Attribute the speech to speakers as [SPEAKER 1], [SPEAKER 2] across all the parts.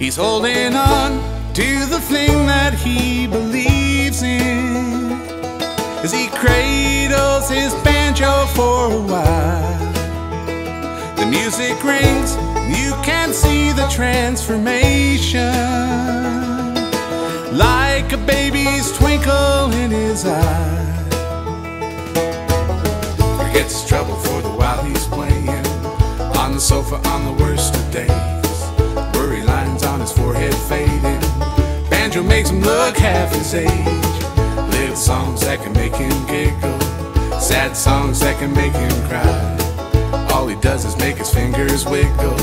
[SPEAKER 1] He's holding on to the thing that he believes in as he cradles his banjo for a while. The music rings, you can see the transformation like a baby's twinkle in his eye. Forgets trouble for the while he's playing on the sofa on the worst of days. Banjo makes him look half his age. Little songs that can make him giggle, sad songs that can make him cry. All he does is make his fingers wiggle.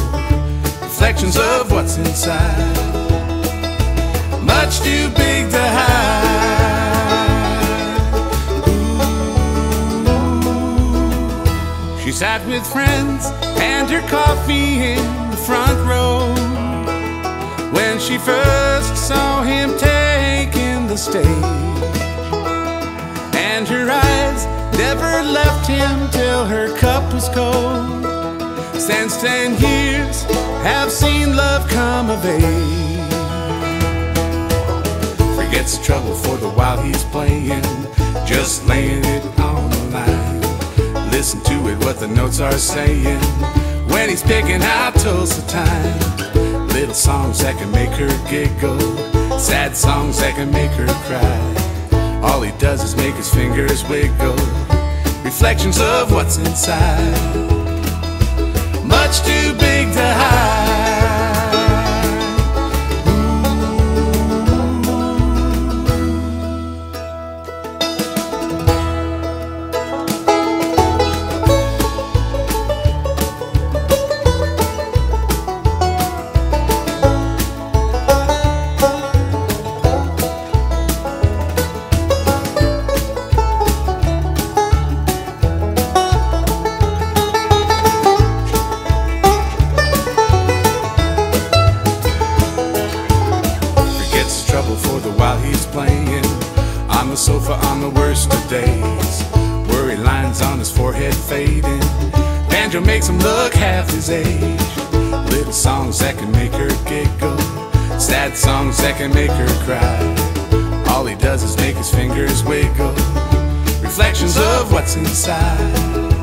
[SPEAKER 1] Reflections of what's inside. Much too big to hide. Ooh. She sat with friends and her coffee in the front row when she first saw him taking the stage. And her eyes never left him till her cup was cold. Since ten years have seen love come of age. Forgets trouble for the while he's playing, just laying it on the line. Listen to it, what the notes are saying when he's picking out Tulsa time. Little songs that can make her giggle, sad songs that can make her cry. All he does is make his fingers wiggle, reflections of what's inside. Much too while he's playing on the sofa on the worst of days. Worry lines on his forehead fading. Banjo makes him look half his age. Little songs that can make her giggle, sad songs that can make her cry. All he does is make his fingers wiggle, reflections of what's inside.